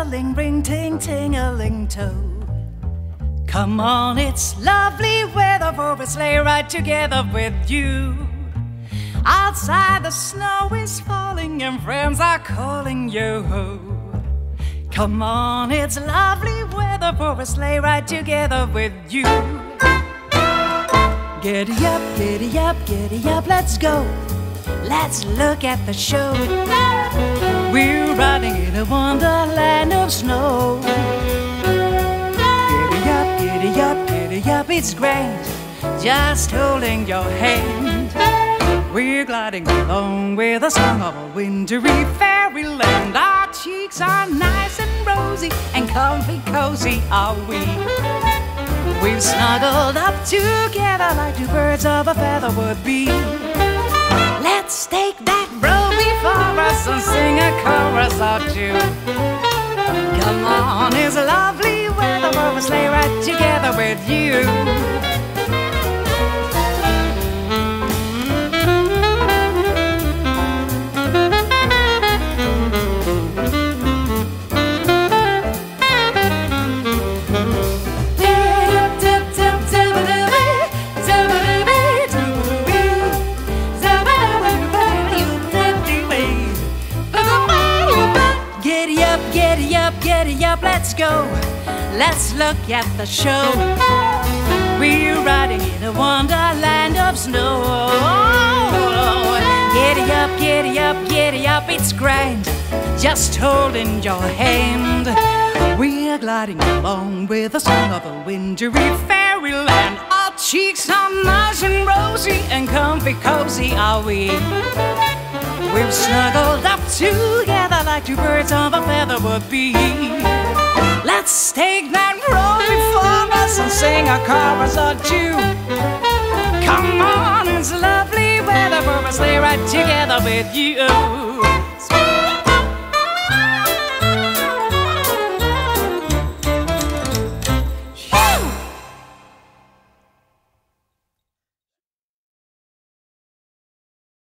ting-a-ling, ring, ting, ting-a-ling, toe. Come on, it's lovely weather for a sleigh ride together with you. Outside the snow is falling and friends are calling you. Come on, it's lovely weather for a sleigh ride together with you. Giddy up, giddy up, giddy up, let's go. Let's look at the show. We're riding in a wonderland of snow. Giddy up, giddy up, giddy up, it's great. Just holding your hand. We're gliding along with a song of a wintry fairyland. Our cheeks are nice and rosy and comfy cozy are we. We've snuggled up together like two birds of a feather would be. Or two. Come on, it's a lovely weather for a sleigh ride together with you. Giddy up, giddy up, giddy up, let's go. Let's look at the show. We're riding in a wonderland of snow. Giddy up, giddy up, giddy up, it's grand. Just holding your hand. We're gliding along with the song of a wintry fairyland. Our cheeks are nice and rosy and comfy cozy are we. We've snuggled up together like two birds of a feather would be. Let's take that road before us and sing a chorus or two. Come on, it's lovely weather for a sleigh ride together with you.